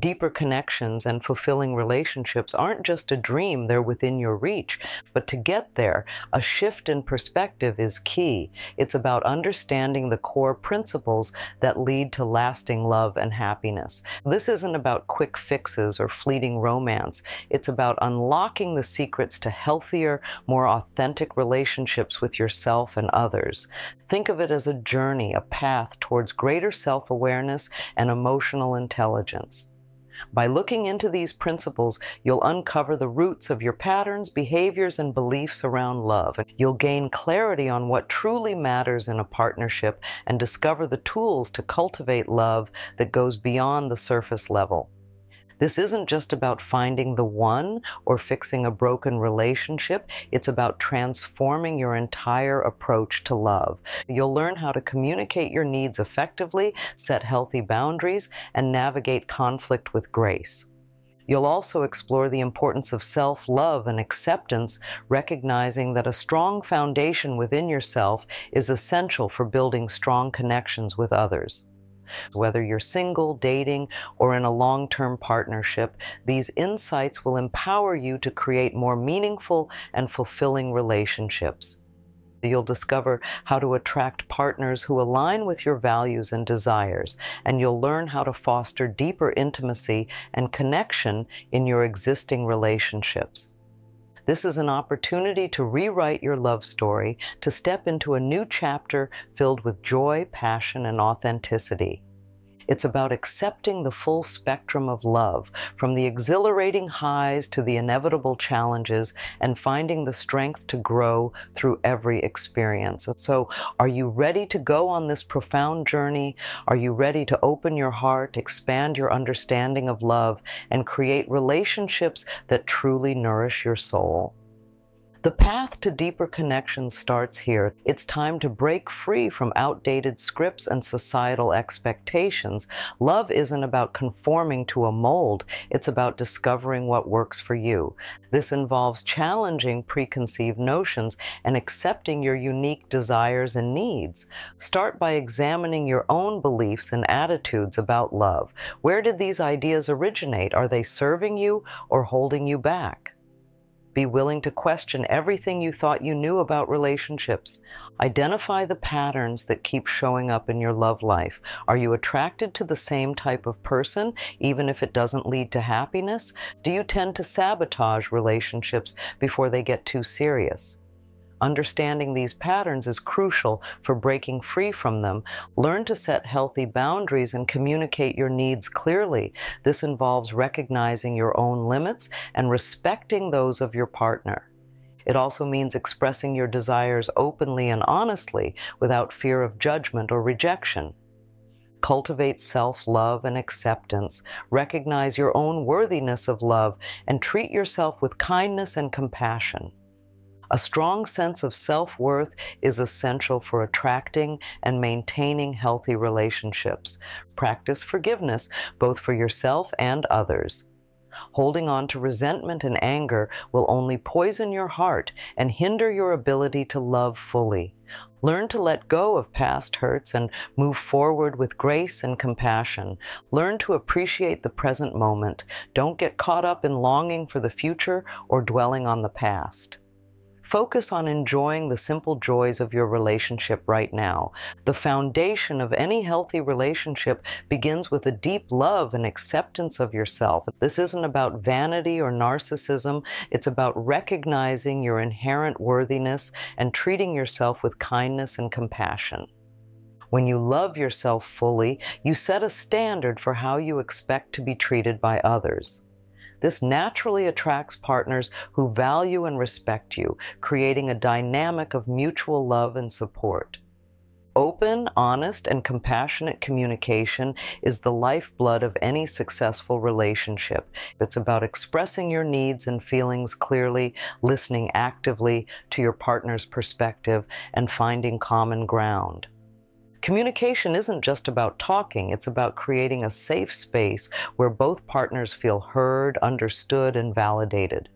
Deeper connections and fulfilling relationships aren't just a dream, they're within your reach. But to get there, a shift in perspective is key. It's about understanding the core principles that lead to lasting love and happiness. This isn't about quick fixes or fleeting romance. It's about unlocking the secrets to healthier, more authentic relationships with yourself and others. Think of it as a journey, a path towards greater self awareness and emotional intelligence. By looking into these principles, you'll uncover the roots of your patterns, behaviors, and beliefs around love. You'll gain clarity on what truly matters in a partnership and discover the tools to cultivate love that goes beyond the surface level. This isn't just about finding the one or fixing a broken relationship. It's about transforming your entire approach to love. You'll learn how to communicate your needs effectively, set healthy boundaries, and navigate conflict with grace. You'll also explore the importance of self love and acceptance, recognizing that a strong foundation within yourself is essential for building strong connections with others. Whether you're single, dating, or in a long term partnership, these insights will empower you to create more meaningful and fulfilling relationships. You'll discover how to attract partners who align with your values and desires, and you'll learn how to foster deeper intimacy and connection in your existing relationships. This is an opportunity to rewrite your love story, to step into a new chapter filled with joy, passion, and authenticity. It's about accepting the full spectrum of love, from the exhilarating highs to the inevitable challenges, and finding the strength to grow through every experience. So, are you ready to go on this profound journey? Are you ready to open your heart, expand your understanding of love, and create relationships that truly nourish your soul? The path to deeper connection starts here. It's time to break free from outdated scripts and societal expectations. Love isn't about conforming to a mold, it's about discovering what works for you. This involves challenging preconceived notions and accepting your unique desires and needs. Start by examining your own beliefs and attitudes about love. Where did these ideas originate? Are they serving you or holding you back? Be willing to question everything you thought you knew about relationships. Identify the patterns that keep showing up in your love life. Are you attracted to the same type of person, even if it doesn't lead to happiness? Do you tend to sabotage relationships before they get too serious? Understanding these patterns is crucial for breaking free from them. Learn to set healthy boundaries and communicate your needs clearly. This involves recognizing your own limits and respecting those of your partner. It also means expressing your desires openly and honestly without fear of judgment or rejection. Cultivate self love and acceptance. Recognize your own worthiness of love and treat yourself with kindness and compassion. A strong sense of self worth is essential for attracting and maintaining healthy relationships. Practice forgiveness, both for yourself and others. Holding on to resentment and anger will only poison your heart and hinder your ability to love fully. Learn to let go of past hurts and move forward with grace and compassion. Learn to appreciate the present moment. Don't get caught up in longing for the future or dwelling on the past. Focus on enjoying the simple joys of your relationship right now. The foundation of any healthy relationship begins with a deep love and acceptance of yourself. This isn't about vanity or narcissism, it's about recognizing your inherent worthiness and treating yourself with kindness and compassion. When you love yourself fully, you set a standard for how you expect to be treated by others. This naturally attracts partners who value and respect you, creating a dynamic of mutual love and support. Open, honest, and compassionate communication is the lifeblood of any successful relationship. It's about expressing your needs and feelings clearly, listening actively to your partner's perspective, and finding common ground. Communication isn't just about talking, it's about creating a safe space where both partners feel heard, understood, and validated.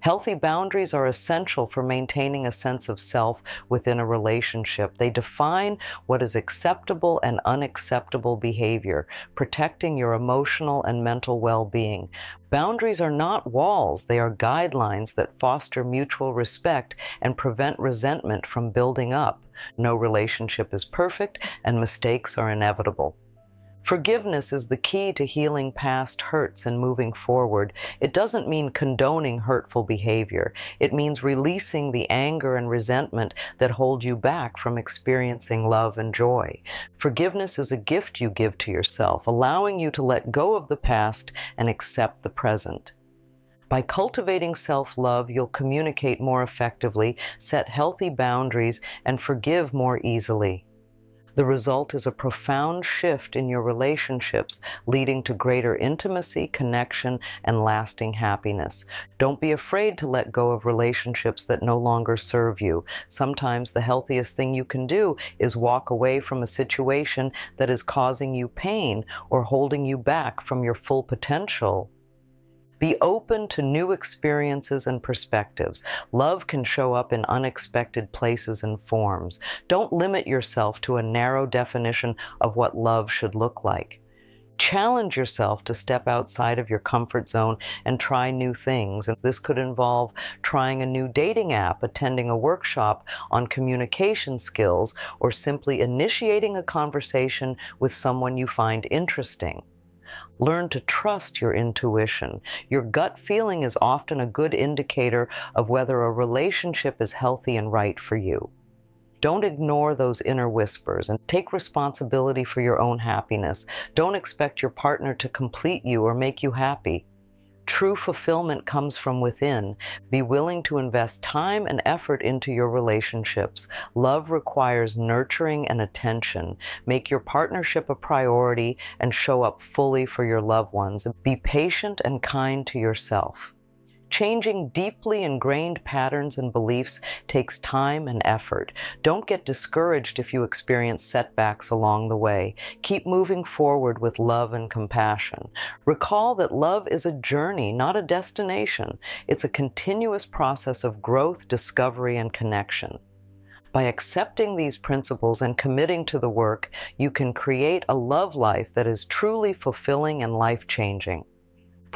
Healthy boundaries are essential for maintaining a sense of self within a relationship. They define what is acceptable and unacceptable behavior, protecting your emotional and mental well being. Boundaries are not walls, they are guidelines that foster mutual respect and prevent resentment from building up. No relationship is perfect, and mistakes are inevitable. Forgiveness is the key to healing past hurts and moving forward. It doesn't mean condoning hurtful behavior. It means releasing the anger and resentment that hold you back from experiencing love and joy. Forgiveness is a gift you give to yourself, allowing you to let go of the past and accept the present. By cultivating self love, you'll communicate more effectively, set healthy boundaries, and forgive more easily. The result is a profound shift in your relationships, leading to greater intimacy, connection, and lasting happiness. Don't be afraid to let go of relationships that no longer serve you. Sometimes the healthiest thing you can do is walk away from a situation that is causing you pain or holding you back from your full potential. Be open to new experiences and perspectives. Love can show up in unexpected places and forms. Don't limit yourself to a narrow definition of what love should look like. Challenge yourself to step outside of your comfort zone and try new things. And this could involve trying a new dating app, attending a workshop on communication skills, or simply initiating a conversation with someone you find interesting. Learn to trust your intuition. Your gut feeling is often a good indicator of whether a relationship is healthy and right for you. Don't ignore those inner whispers and take responsibility for your own happiness. Don't expect your partner to complete you or make you happy. True fulfillment comes from within. Be willing to invest time and effort into your relationships. Love requires nurturing and attention. Make your partnership a priority and show up fully for your loved ones. Be patient and kind to yourself. Changing deeply ingrained patterns and beliefs takes time and effort. Don't get discouraged if you experience setbacks along the way. Keep moving forward with love and compassion. Recall that love is a journey, not a destination. It's a continuous process of growth, discovery, and connection. By accepting these principles and committing to the work, you can create a love life that is truly fulfilling and life changing.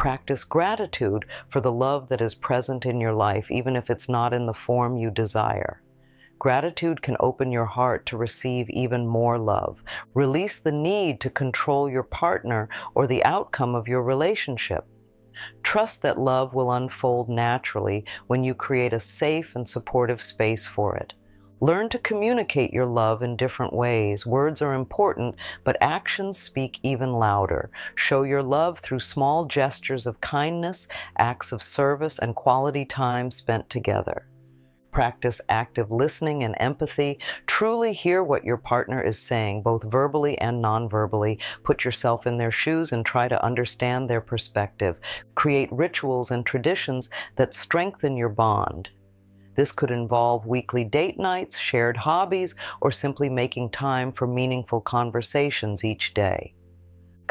Practice gratitude for the love that is present in your life, even if it's not in the form you desire. Gratitude can open your heart to receive even more love. Release the need to control your partner or the outcome of your relationship. Trust that love will unfold naturally when you create a safe and supportive space for it. Learn to communicate your love in different ways. Words are important, but actions speak even louder. Show your love through small gestures of kindness, acts of service, and quality time spent together. Practice active listening and empathy. Truly hear what your partner is saying, both verbally and non-verbally. Put yourself in their shoes and try to understand their perspective. Create rituals and traditions that strengthen your bond. This could involve weekly date nights, shared hobbies, or simply making time for meaningful conversations each day.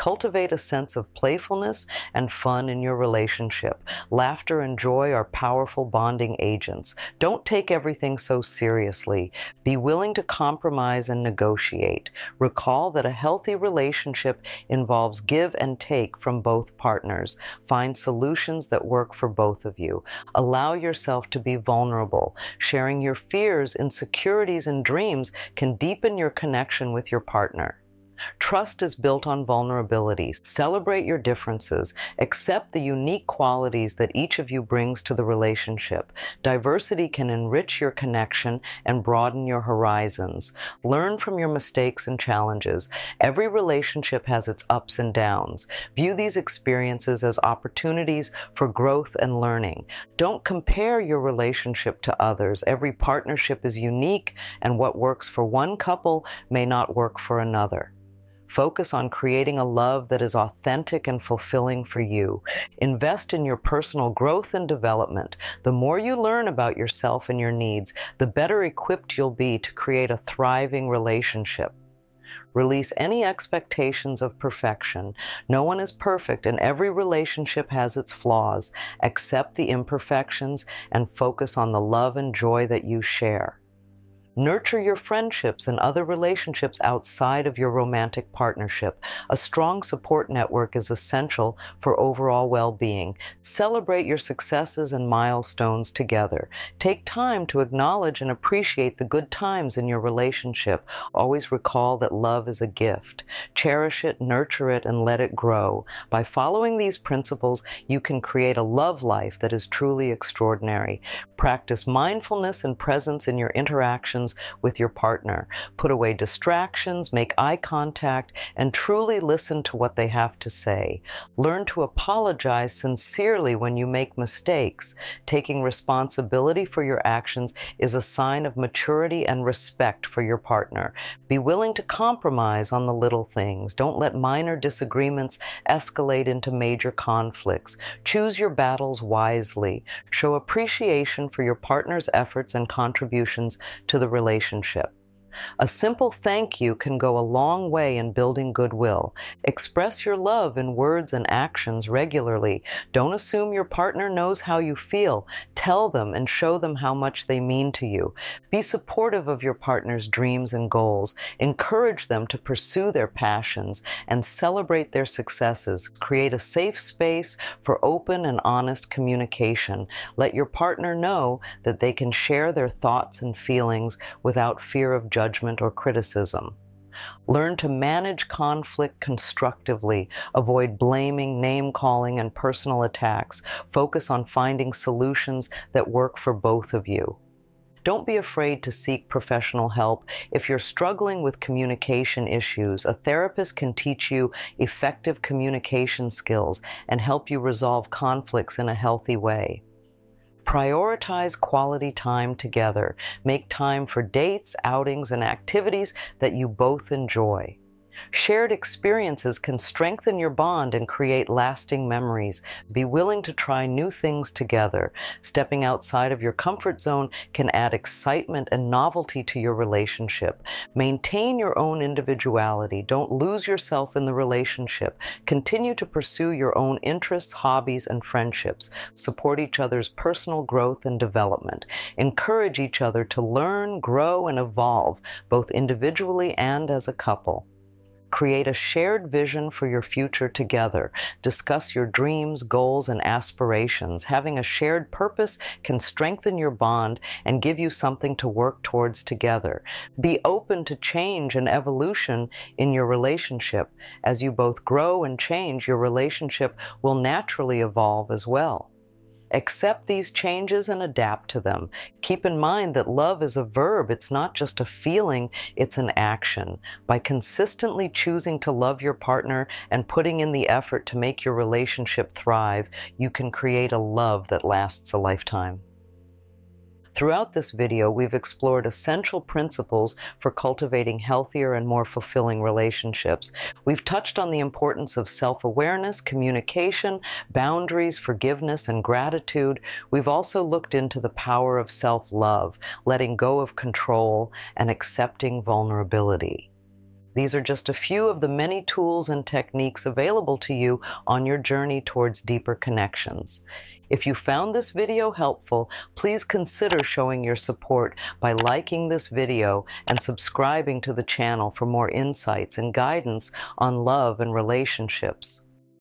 Cultivate a sense of playfulness and fun in your relationship. Laughter and joy are powerful bonding agents. Don't take everything so seriously. Be willing to compromise and negotiate. Recall that a healthy relationship involves give and take from both partners. Find solutions that work for both of you. Allow yourself to be vulnerable. Sharing your fears, insecurities, and dreams can deepen your connection with your partner. Trust is built on vulnerabilities. Celebrate your differences. Accept the unique qualities that each of you brings to the relationship. Diversity can enrich your connection and broaden your horizons. Learn from your mistakes and challenges. Every relationship has its ups and downs. View these experiences as opportunities for growth and learning. Don't compare your relationship to others. Every partnership is unique, and what works for one couple may not work for another. Focus on creating a love that is authentic and fulfilling for you. Invest in your personal growth and development. The more you learn about yourself and your needs, the better equipped you'll be to create a thriving relationship. Release any expectations of perfection. No one is perfect, and every relationship has its flaws. Accept the imperfections and focus on the love and joy that you share. Nurture your friendships and other relationships outside of your romantic partnership. A strong support network is essential for overall well being. Celebrate your successes and milestones together. Take time to acknowledge and appreciate the good times in your relationship. Always recall that love is a gift. Cherish it, nurture it, and let it grow. By following these principles, you can create a love life that is truly extraordinary. Practice mindfulness and presence in your interactions with your partner. Put away distractions, make eye contact, and truly listen to what they have to say. Learn to apologize sincerely when you make mistakes. Taking responsibility for your actions is a sign of maturity and respect for your partner. Be willing to compromise on the little things. Don't let minor disagreements escalate into major conflicts. Choose your battles wisely. Show appreciation for your partner's efforts and contributions to the relationship. A simple thank you can go a long way in building goodwill. Express your love in words and actions regularly. Don't assume your partner knows how you feel. Tell them and show them how much they mean to you. Be supportive of your partner's dreams and goals. Encourage them to pursue their passions and celebrate their successes. Create a safe space for open and honest communication. Let your partner know that they can share their thoughts and feelings without fear of judgment judgment or criticism. Learn to manage conflict constructively. Avoid blaming, name calling, and personal attacks. Focus on finding solutions that work for both of you. Don't be afraid to seek professional help. If you're struggling with communication issues, a therapist can teach you effective communication skills and help you resolve conflicts in a healthy way. Prioritize quality time together. Make time for dates, outings, and activities that you both enjoy. Shared experiences can strengthen your bond and create lasting memories. Be willing to try new things together. Stepping outside of your comfort zone can add excitement and novelty to your relationship. Maintain your own individuality. Don't lose yourself in the relationship. Continue to pursue your own interests, hobbies, and friendships. Support each other's personal growth and development. Encourage each other to learn, grow, and evolve, both individually and as a couple. Create a shared vision for your future together. Discuss your dreams, goals, and aspirations. Having a shared purpose can strengthen your bond and give you something to work towards together. Be open to change and evolution in your relationship. As you both grow and change, your relationship will naturally evolve as well. Accept these changes and adapt to them. Keep in mind that love is a verb. It's not just a feeling, it's an action. By consistently choosing to love your partner and putting in the effort to make your relationship thrive, you can create a love that lasts a lifetime. Throughout this video, we've explored essential principles for cultivating healthier and more fulfilling relationships. We've touched on the importance of self-awareness, communication, boundaries, forgiveness, and gratitude. We've also looked into the power of self-love, letting go of control, and accepting vulnerability. These are just a few of the many tools and techniques available to you on your journey towards deeper connections. If you found this video helpful, please consider showing your support by liking this video and subscribing to the channel for more insights and guidance on love and relationships.